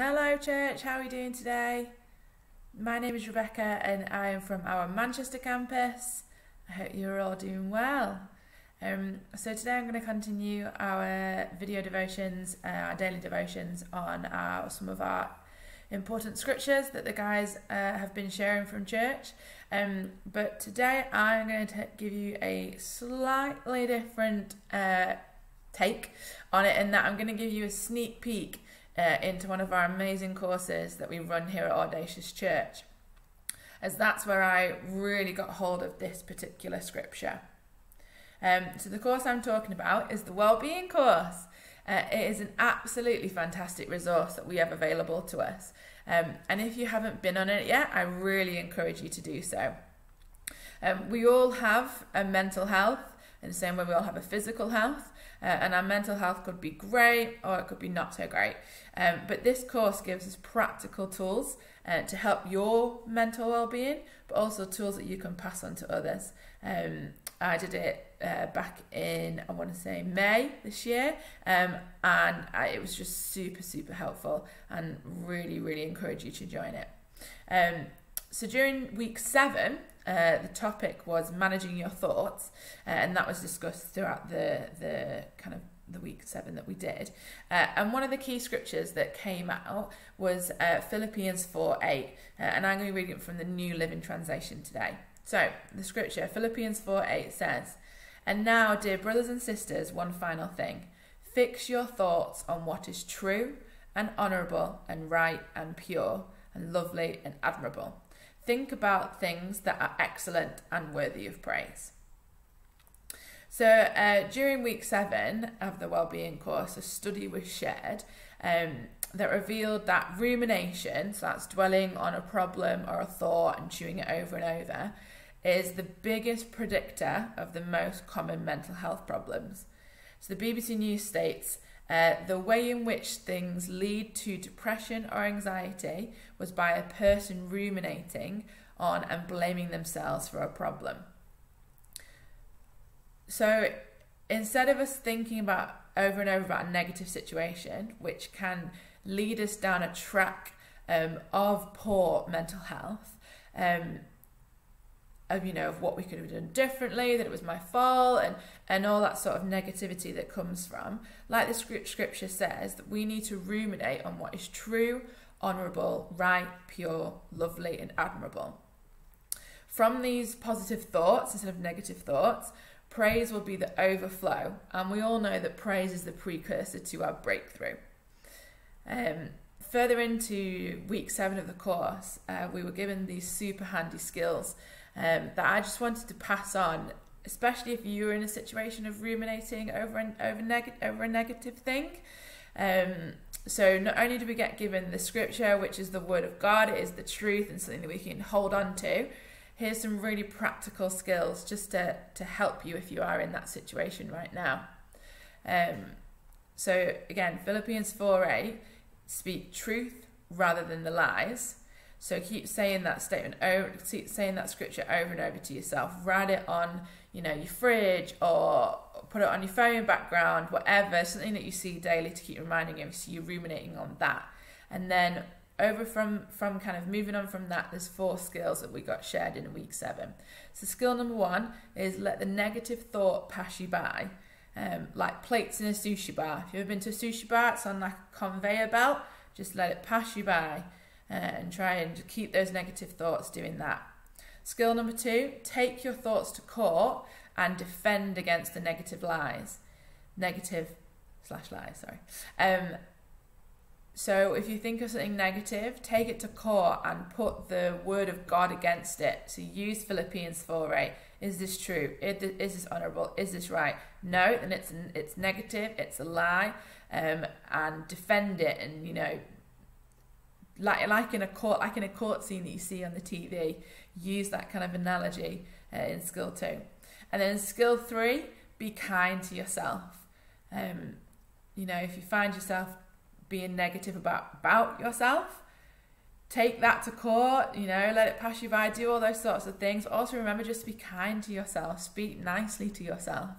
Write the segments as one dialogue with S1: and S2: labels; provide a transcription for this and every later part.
S1: Hello, church. How are we doing today? My name is Rebecca, and I am from our Manchester campus. I hope you're all doing well. Um, so today I'm going to continue our video devotions, uh, our daily devotions on our, some of our important scriptures that the guys uh, have been sharing from church. Um, but today I'm going to give you a slightly different uh, take on it, in that I'm going to give you a sneak peek uh, into one of our amazing courses that we run here at Audacious Church, as that's where I really got hold of this particular scripture. Um, so, the course I'm talking about is the Wellbeing course. Uh, it is an absolutely fantastic resource that we have available to us. Um, and if you haven't been on it yet, I really encourage you to do so. Um, we all have a mental health in the same way we all have a physical health. Uh, and our mental health could be great or it could be not so great. Um, but this course gives us practical tools uh, to help your mental well-being, but also tools that you can pass on to others. Um, I did it uh, back in I want to say May this year, um, and I, it was just super super helpful, and really really encourage you to join it. Um, so during week seven, uh, the topic was managing your thoughts, uh, and that was discussed throughout the the kind of the week seven that we did. Uh, and one of the key scriptures that came out was uh, Philippians 4 8. Uh, and I'm going to read it from the New Living Translation today. So, the scripture, Philippians 4 8 says, And now, dear brothers and sisters, one final thing. Fix your thoughts on what is true and honourable and right and pure and lovely and admirable. Think about things that are excellent and worthy of praise. So, uh, during week seven of the Wellbeing course, a study was shared um, that revealed that rumination, so that's dwelling on a problem or a thought and chewing it over and over, is the biggest predictor of the most common mental health problems. So, the BBC News states uh, the way in which things lead to depression or anxiety was by a person ruminating on and blaming themselves for a problem. So instead of us thinking about over and over about a negative situation, which can lead us down a track um, of poor mental health, um, of you know of what we could have done differently that it was my fault and and all that sort of negativity that comes from. Like the scripture says that we need to ruminate on what is true honorable right pure lovely and admirable. From these positive thoughts instead of negative thoughts praise will be the overflow and we all know that praise is the precursor to our breakthrough. Um, further into week seven of the course uh, we were given these super handy skills um, that I just wanted to pass on, especially if you're in a situation of ruminating over an, over, neg- over a negative thing. Um, so not only do we get given the scripture, which is the word of God, it is the truth and something that we can hold on to. Here's some really practical skills just to, to help you if you are in that situation right now. Um, so again, Philippians 4 8, speak truth rather than the lies. So keep saying that statement over, keep saying that scripture over and over to yourself. Write it on, you know, your fridge or put it on your phone background, whatever, something that you see daily to keep reminding you. So you're ruminating on that. And then over from from kind of moving on from that, there's four skills that we got shared in week seven. So skill number one is let the negative thought pass you by. Um, like plates in a sushi bar. If you've ever been to a sushi bar, it's on like a conveyor belt. Just let it pass you by uh, and try and keep those negative thoughts doing that. Skill number two, take your thoughts to court and defend against the negative lies. Negative slash lies, sorry. Um, so if you think of something negative, take it to court and put the word of God against it. So use Philippians 4 8. Is this true? Is this honourable? Is this right? No, then it's it's negative. It's a lie, um, and defend it, and you know like like in a court like in a court scene that you see on the TV. Use that kind of analogy uh, in skill two, and then skill three: be kind to yourself. Um, you know, if you find yourself being negative about about yourself, take that to court. You know, let it pass you by. Do all those sorts of things. Also, remember just be kind to yourself. Speak nicely to yourself.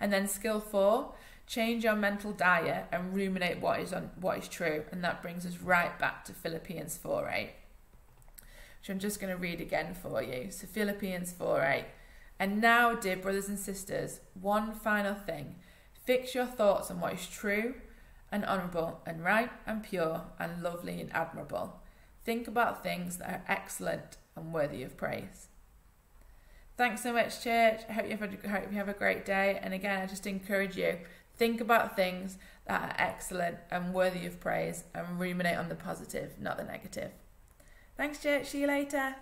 S1: And then skill four: Change your mental diet and ruminate what is on what is true, and that brings us right back to Philippians 4:8. Which I'm just going to read again for you. So Philippians 4:8. And now, dear brothers and sisters, one final thing. Fix your thoughts on what is true and honourable and right and pure and lovely and admirable. Think about things that are excellent and worthy of praise. Thanks so much, church. I hope you have a, hope you have a great day. And again, I just encourage you think about things that are excellent and worthy of praise and ruminate on the positive, not the negative. Thanks, church. See you later.